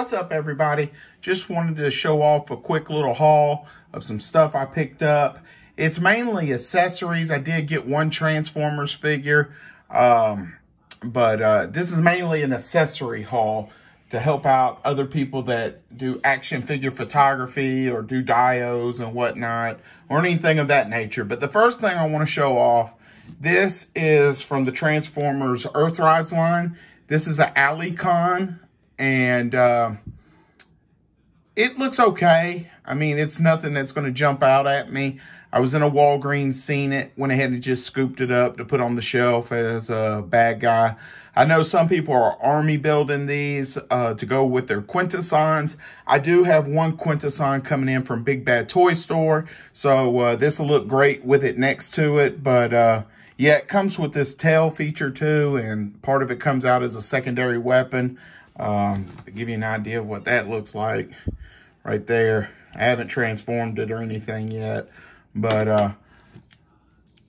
what's up everybody? Just wanted to show off a quick little haul of some stuff I picked up. It's mainly accessories. I did get one Transformers figure, um, but uh, this is mainly an accessory haul to help out other people that do action figure photography or do dios and whatnot or anything of that nature. But the first thing I want to show off, this is from the Transformers Earthrise line. This is an Allicon and uh, it looks okay. I mean, it's nothing that's going to jump out at me. I was in a Walgreens, seen it, went ahead and just scooped it up to put on the shelf as a bad guy. I know some people are army building these uh, to go with their Quintessons. I do have one Quintesson coming in from Big Bad Toy Store, so uh, this will look great with it next to it. But uh, yeah, it comes with this tail feature too, and part of it comes out as a secondary weapon. Um, give you an idea of what that looks like right there. I haven't transformed it or anything yet, but uh,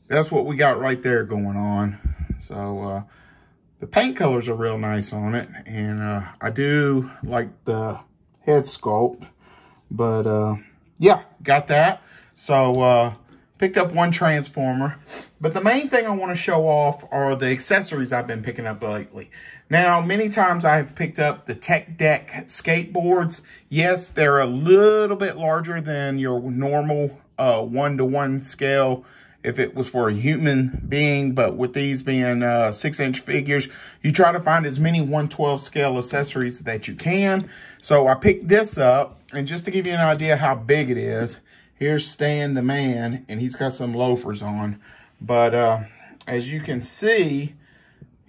that's what we got right there going on. So uh, the paint colors are real nice on it, and uh, I do like the head sculpt, but uh, yeah, got that. So uh, picked up one transformer, but the main thing I want to show off are the accessories I've been picking up lately. Now, many times I have picked up the Tech Deck skateboards. Yes, they're a little bit larger than your normal uh, one-to-one -one scale if it was for a human being, but with these being uh, six-inch figures, you try to find as many 112 scale accessories that you can. So I picked this up, and just to give you an idea how big it is, here's Stan the man, and he's got some loafers on. But uh, as you can see,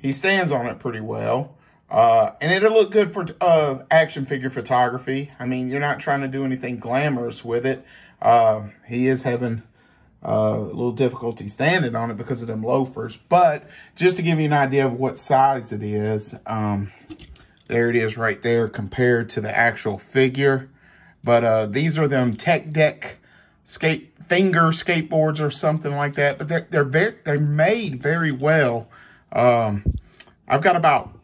he stands on it pretty well. Uh, and it'll look good for uh, action figure photography. I mean, you're not trying to do anything glamorous with it. Uh, he is having uh, a little difficulty standing on it because of them loafers. But just to give you an idea of what size it is, um, there it is right there compared to the actual figure. But uh, these are them Tech Deck skate finger skateboards or something like that. But they're they're very they're made very well. Um, I've got about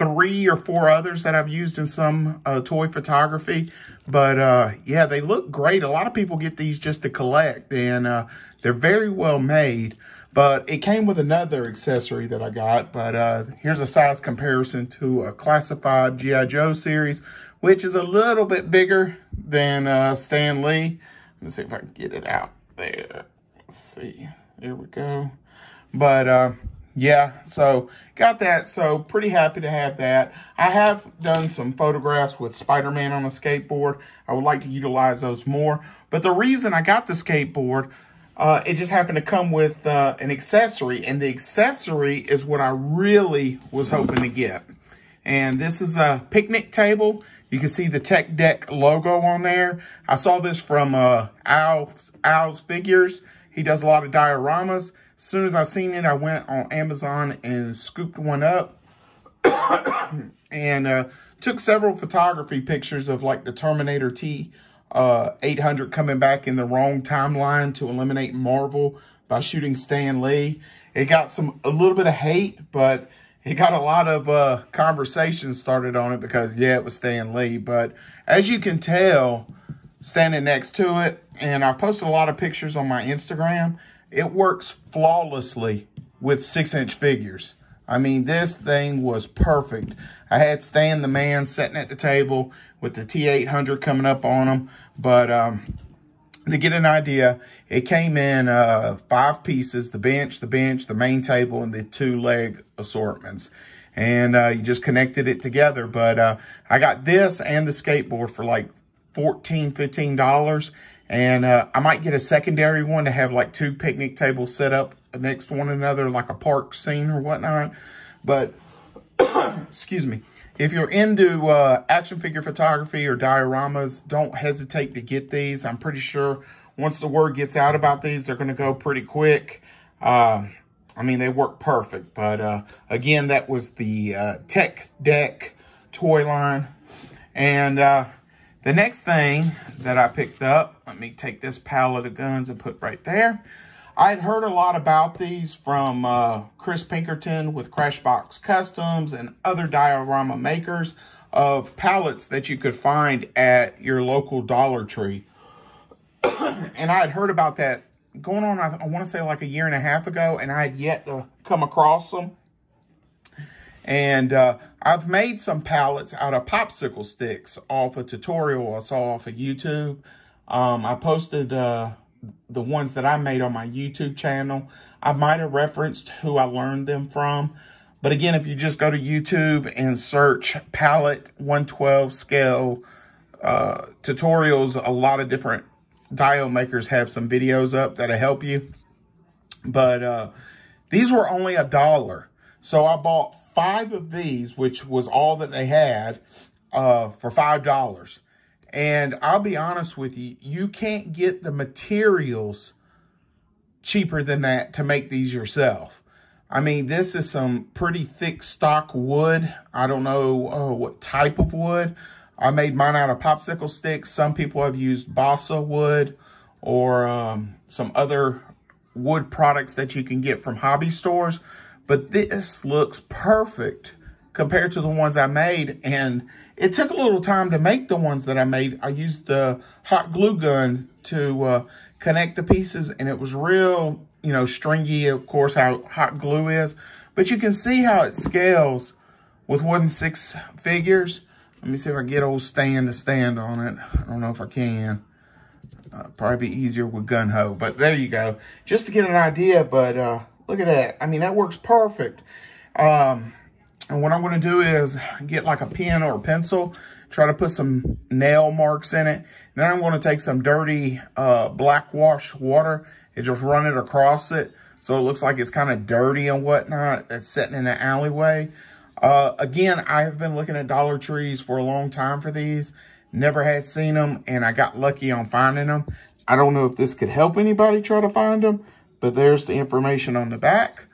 three or four others that I've used in some uh, toy photography. But uh, yeah, they look great. A lot of people get these just to collect and uh, they're very well made. But it came with another accessory that I got. But uh, here's a size comparison to a classified G.I. Joe series, which is a little bit bigger than uh, Stan Lee. Let's see if I can get it out there. Let's see. There we go. But uh, yeah, so got that. So pretty happy to have that. I have done some photographs with Spider-Man on a skateboard. I would like to utilize those more. But the reason I got the skateboard, uh, it just happened to come with uh, an accessory. And the accessory is what I really was hoping to get. And this is a picnic table. You can see the Tech Deck logo on there. I saw this from uh, Al, Al's Figures. He does a lot of dioramas. Soon as I seen it, I went on Amazon and scooped one up and uh, took several photography pictures of like the Terminator T uh, 800 coming back in the wrong timeline to eliminate Marvel by shooting Stan Lee. It got some a little bit of hate, but it got a lot of uh, conversation started on it because, yeah, it was Stan Lee. But as you can tell, standing next to it, and I posted a lot of pictures on my Instagram, it works flawlessly with six-inch figures. I mean, this thing was perfect. I had Stan the man sitting at the table with the T800 coming up on him. But um, to get an idea, it came in uh, five pieces, the bench, the bench, the main table, and the two leg assortments. And uh, you just connected it together. But uh, I got this and the skateboard for like $14, $15. And uh, I might get a secondary one to have like two picnic tables set up next to one another, like a park scene or whatnot. But, excuse me, if you're into uh, action figure photography or dioramas, don't hesitate to get these. I'm pretty sure once the word gets out about these, they're going to go pretty quick. Uh, I mean, they work perfect. But uh, again, that was the uh, Tech Deck toy line. And uh, the next thing that I picked up, let me take this pallet of guns and put right there. I had heard a lot about these from uh, Chris Pinkerton with Crashbox Customs and other diorama makers. of pallets that you could find at your local Dollar Tree. and I had heard about that going on, I, I want to say like a year and a half ago, and I had yet to come across them. And uh, I've made some palettes out of popsicle sticks off a tutorial I saw off of YouTube. Um, I posted uh, the ones that I made on my YouTube channel. I might have referenced who I learned them from. But again, if you just go to YouTube and search palette 112 scale uh, tutorials, a lot of different diode makers have some videos up that'll help you. But uh, these were only a dollar. So I bought five of these, which was all that they had, uh, for $5. And I'll be honest with you, you can't get the materials cheaper than that to make these yourself. I mean, this is some pretty thick stock wood. I don't know uh, what type of wood. I made mine out of popsicle sticks. Some people have used balsa wood or um, some other wood products that you can get from hobby stores. But this looks perfect compared to the ones I made. And it took a little time to make the ones that I made. I used the hot glue gun to uh, connect the pieces and it was real, you know, stringy, of course, how hot glue is. But you can see how it scales with one six figures. Let me see if I get old Stan to stand on it. I don't know if I can. Uh, probably be easier with Gung-Ho, but there you go. Just to get an idea, but uh, Look at that. I mean, that works perfect. Um, and what I'm going to do is get like a pen or a pencil, try to put some nail marks in it. Then I'm going to take some dirty uh, black wash water and just run it across it. So it looks like it's kind of dirty and whatnot. That's sitting in an alleyway. Uh, again, I have been looking at Dollar Trees for a long time for these. Never had seen them, and I got lucky on finding them. I don't know if this could help anybody try to find them, but there's the information on the back.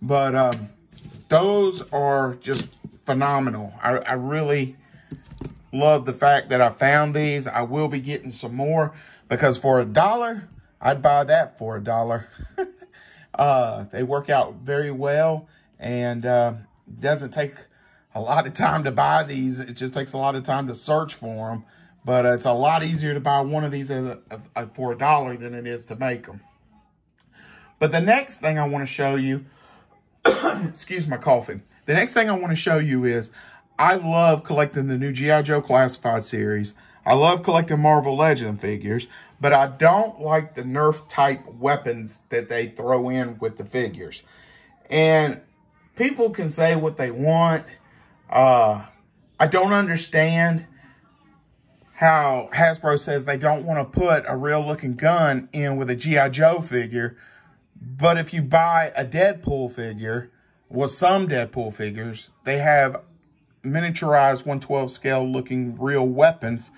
But um, those are just phenomenal. I, I really love the fact that I found these. I will be getting some more because for a dollar, I'd buy that for a dollar. uh, they work out very well and uh, doesn't take a lot of time to buy these. It just takes a lot of time to search for them. But uh, it's a lot easier to buy one of these for a dollar than it is to make them. But the next thing I want to show you, excuse my coughing. The next thing I want to show you is I love collecting the new G.I. Joe Classified series. I love collecting Marvel Legend figures, but I don't like the Nerf type weapons that they throw in with the figures. And people can say what they want. Uh, I don't understand how Hasbro says they don't want to put a real looking gun in with a G.I. Joe figure but if you buy a Deadpool figure, well, some Deadpool figures, they have miniaturized 112 scale looking real weapons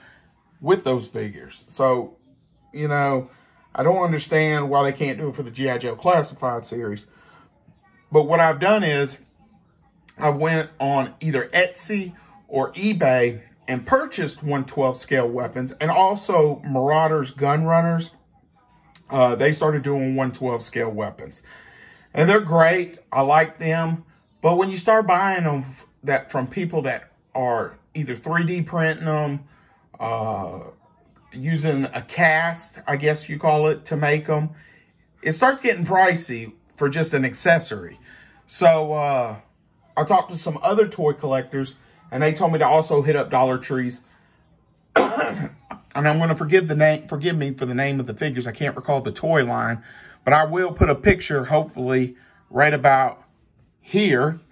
with those figures. So, you know, I don't understand why they can't do it for the G.I. Joe Classified series. But what I've done is I went on either Etsy or eBay and purchased 112 scale weapons and also Marauders gun runners uh, they started doing 112 scale weapons. And they're great. I like them. But when you start buying them that from people that are either 3D printing them, uh, using a cast, I guess you call it, to make them, it starts getting pricey for just an accessory. So uh, I talked to some other toy collectors, and they told me to also hit up Dollar Trees and I'm going to forgive the name, forgive me for the name of the figures. I can't recall the toy line, but I will put a picture, hopefully, right about here.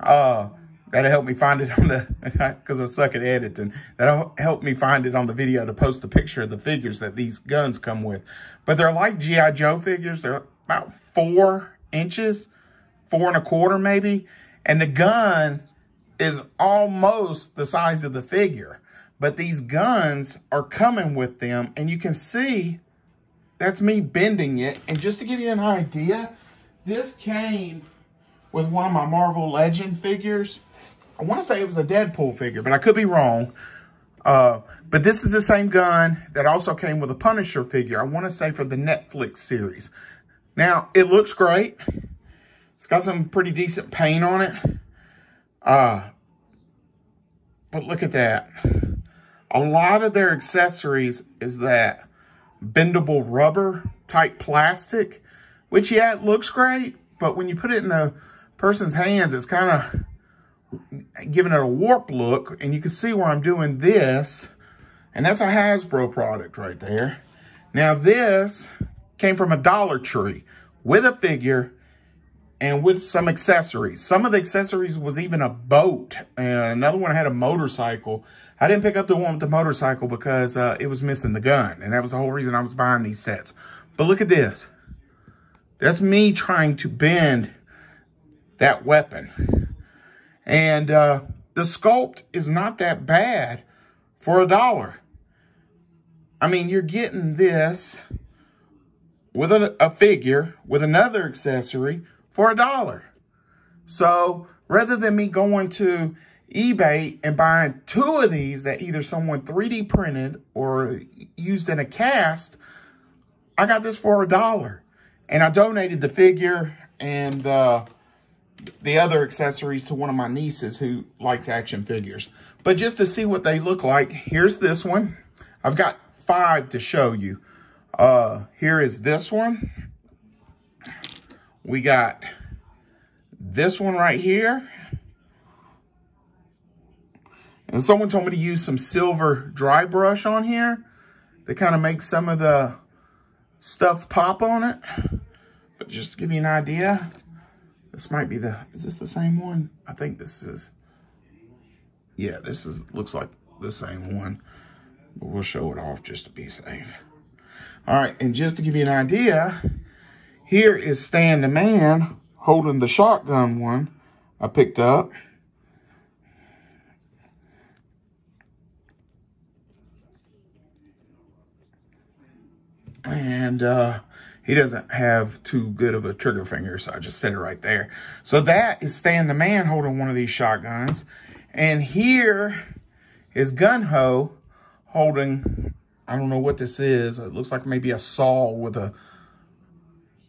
Uh, that'll help me find it on the, because I suck at editing. That'll help me find it on the video to post a picture of the figures that these guns come with. But they're like G.I. Joe figures. They're about four inches, four and a quarter maybe. And the gun is almost the size of the figure. But these guns are coming with them, and you can see that's me bending it. And just to give you an idea, this came with one of my Marvel Legend figures. I want to say it was a Deadpool figure, but I could be wrong. Uh, but this is the same gun that also came with a Punisher figure. I want to say for the Netflix series. Now, it looks great. It's got some pretty decent paint on it. Uh, but look at that. A lot of their accessories is that bendable rubber type plastic, which yeah, it looks great, but when you put it in a person's hands, it's kind of giving it a warp look. And you can see where I'm doing this. And that's a Hasbro product right there. Now this came from a Dollar Tree with a figure and with some accessories. Some of the accessories was even a boat. And another one had a motorcycle. I didn't pick up the one with the motorcycle because uh, it was missing the gun. And that was the whole reason I was buying these sets. But look at this. That's me trying to bend that weapon. And uh, the sculpt is not that bad for a dollar. I mean, you're getting this with a, a figure, with another accessory for a dollar. So rather than me going to eBay and buying two of these that either someone 3D printed or used in a cast, I got this for a dollar. And I donated the figure and uh, the other accessories to one of my nieces who likes action figures. But just to see what they look like, here's this one. I've got five to show you. Uh, here is this one. We got this one right here. And someone told me to use some silver dry brush on here to kind of make some of the stuff pop on it. But just to give you an idea, this might be the, is this the same one? I think this is, yeah, this is, looks like the same one. But we'll show it off just to be safe. All right, and just to give you an idea, here is Stan the Man holding the shotgun one I picked up. And uh, he doesn't have too good of a trigger finger, so I just set it right there. So that is Stan the Man holding one of these shotguns. And here is Gung-Ho holding, I don't know what this is. It looks like maybe a saw with a,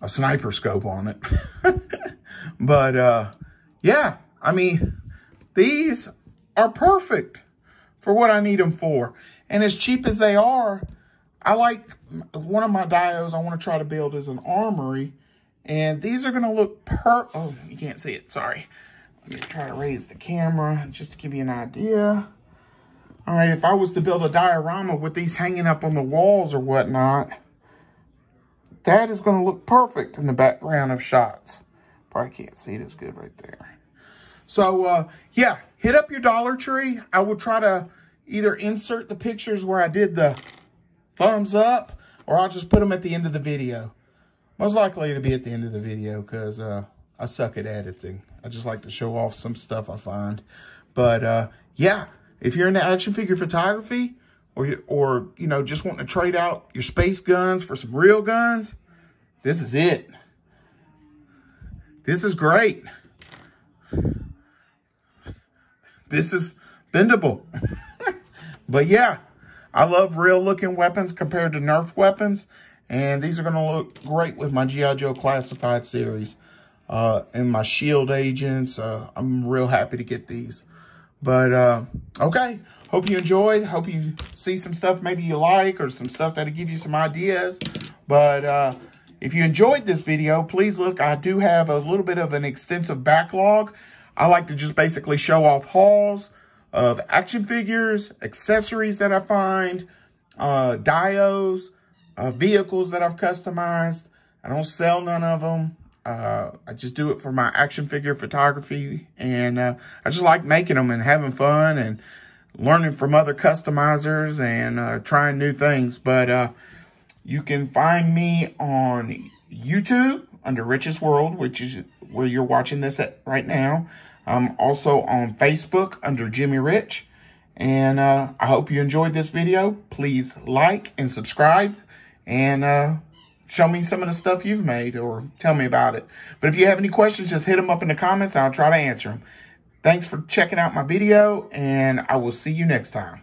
a sniper scope on it. but uh, yeah, I mean, these are perfect for what I need them for. And as cheap as they are, I like one of my dios I want to try to build is an armory. And these are going to look per... Oh, you can't see it. Sorry. Let me try to raise the camera just to give you an idea. All right, if I was to build a diorama with these hanging up on the walls or whatnot, that is going to look perfect in the background of shots. Probably can't see it as good right there. So, uh, yeah, hit up your Dollar Tree. I will try to either insert the pictures where I did the thumbs up, or I'll just put them at the end of the video. Most likely to be at the end of the video because uh, I suck at editing. I just like to show off some stuff I find. But, uh, yeah if you're into action figure photography or, or, you know, just wanting to trade out your space guns for some real guns, this is it. This is great. This is bendable. but yeah, I love real looking weapons compared to Nerf weapons. And these are going to look great with my G.I. Joe Classified series. Uh, and my Shield agents. Uh, I'm real happy to get these. But, uh, okay. Hope you enjoyed. Hope you see some stuff maybe you like or some stuff that'll give you some ideas. But, uh, if you enjoyed this video, please look, I do have a little bit of an extensive backlog. I like to just basically show off hauls of action figures, accessories that I find, uh, dios, uh, vehicles that I've customized. I don't sell none of them. Uh, I just do it for my action figure photography. And uh, I just like making them and having fun and learning from other customizers and uh, trying new things. But uh, you can find me on YouTube under Rich's World, which is where you're watching this at right now. I'm also on Facebook under Jimmy Rich. And uh, I hope you enjoyed this video. Please like and subscribe. And uh, show me some of the stuff you've made or tell me about it. But if you have any questions, just hit them up in the comments. I'll try to answer them. Thanks for checking out my video, and I will see you next time.